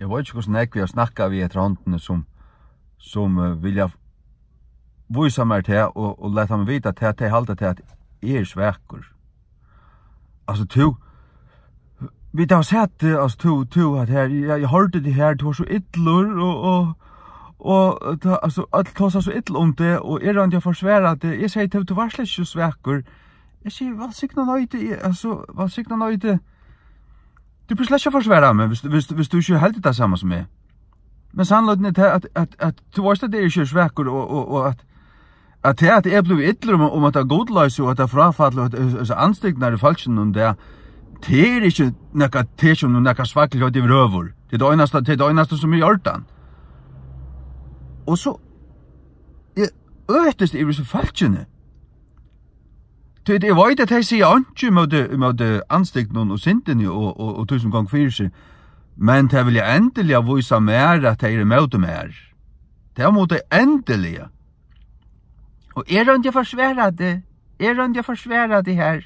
jeg vet ikke hvordan jeg vil snakke vi etter håndene som, som uh, vilja vise meg til og, og lette meg vite til at jeg halte til at jeg er svekker. Altså, to, vi har sett det, altså, to, to, at her, jeg, jeg hørte det her, to var så ytler, og, og, og ta, altså, alt tåsa så ytler om det, og er det jeg forsværer det, jeg sier til, du var slett ikke svekker, jeg sier, hva sikna nøyde, altså, hva sikna nøyde, Du blir slett ikke forsværa meg hvis, hvis, hvis du ikke heldig det samme som meg. Men sannløyden er til at, at, at du vet at det er ikke svekker og, og, og at at det at jeg blev ytler om om at det er godløse og at det er frafall og at det er anstignar i falskjen om det det er ikke nekka tesjon og nekka svakkelhjøyt i røver. Det er det eneste, det er det eneste som er gjort den. Og så, jeg øytest i falskjene. Du, det var det jeg sier ikke mot anstignene og sinten og, og, og tusen gong fyrir seg, men det vil jeg endelig vise mer at jeg er mot mer. Det er mot det endelige. Og er han ikke forsværet det? Er han ikke forsværet det her?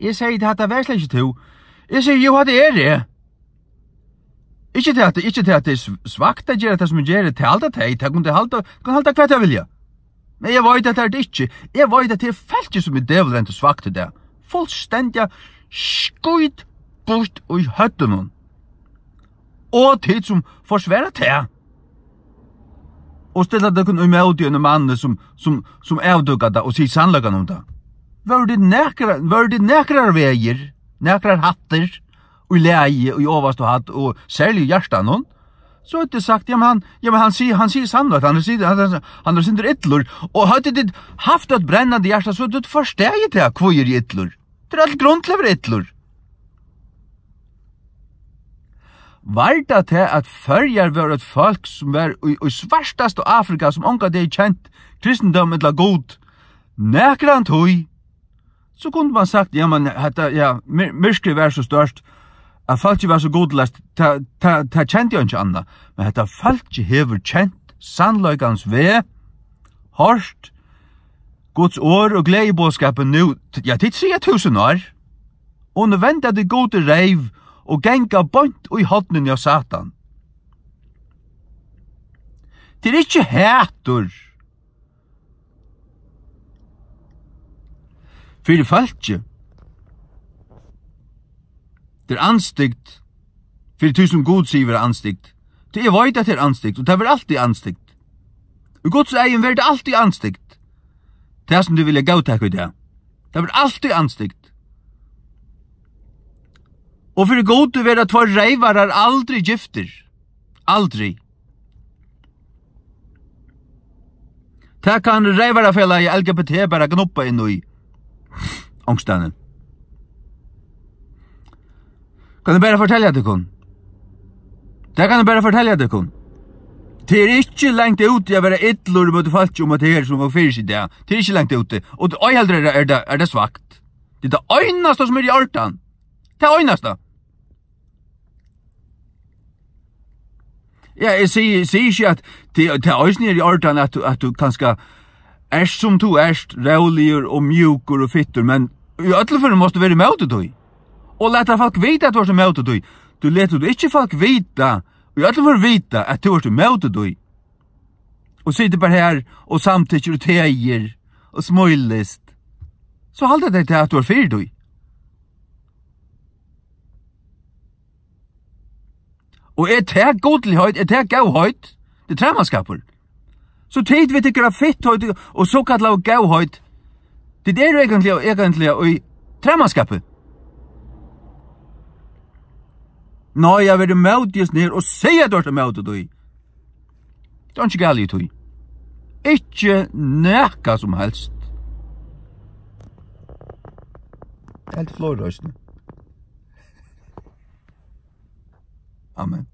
Jeg sier det at det er slik ikke to. Jeg sier jo at det er det. Ikke til at, det, ikke til at det er svagt å gjøre det som gjør det, til alt det er, til å kunne halda hva det vilja. Men jeg vet at det er det ikke. Jeg vet at det er feltet som er djevelen til svagt til det. Fullstendig skuit bort og i høtten hun. Og tid som forsværer til. Og stilla det kun umøte en mann som, som, som avdugger det og sier sannløkken om det. Var det nekrar, var det nekrar veier, nekrar hatter, og leie, og i overstå hatt, og særlig hjertan hon, Så har du sagt, ja men han, ja men han sier, han sier sannat, han sier, han han han har synder yttlor. Och du haft et brännande hjärta så du förstår det här kvojor i yttlor. Det är allt grundlever Var det til at fyrjar var et folk som var i, i svartast av Afrika som onka det kjent kristendom etla god? Nekrant hui så kunne man sagt ja men hetta ja myrskri var så størst at falki var så godlast, ta, ta, ta kjente jo ikke anna, men at falki hever kjent sannløygans ve, hårst, Guds år og gleibåskapen nu, ja, tid sier tusen år, og nu venda det gode reiv og genga bont og i hodnen av satan. Det er ikke hætur. Fyrir falki, Det er anstygt. For det tusen god sier er anstygt. Det er veit at det er anstygt, og det er alltid anstygt. Og gods egen verd det alltid anstygt. Det er som du vilja gautak i det. Det er alltid anstygt. Og for god du vera tvar reivar er aldri gifter. Aldri. Det kan reivarafella i LGBT bara gnoppa inn i ångstene. Kan du bare fortelle deg kun? Det kan du bare fortelle deg kun. Det er ikke lengt ut i å være ytler mot folk om at det er som var fyrir siden. det. Det er ikke lengt ut i. Og det er øyeldre er det, er det svagt. Det er det øyneste som er i orten. Det er øyneste. Ja, jeg sier, sier ikke at det, det er øyneste i orten at, du, at du kanskje er som du er, rævligur og mjukur og fitter, men i øtleføren måste du være med til det. Og leta folk vita at du er som møte du. Du leta du ikkje folk vita, og jeg vil vita at du er som møte du. Og sitter bare her, og samtidig og teier, og smøylist. Så halda deg til at du er fyrir du. Og er det godlighet, er det gavhøyt, det er tremannskaper. Så tid vi tykker av fitthøyt og såkallt gau høyt, det er egentlig, egentlig i tremannskapet. Nå, jeg vil møte ned og se at du er møte du. Det er ikke galt i tog. Ikke nekka som helst. Helt florøsene. Amen.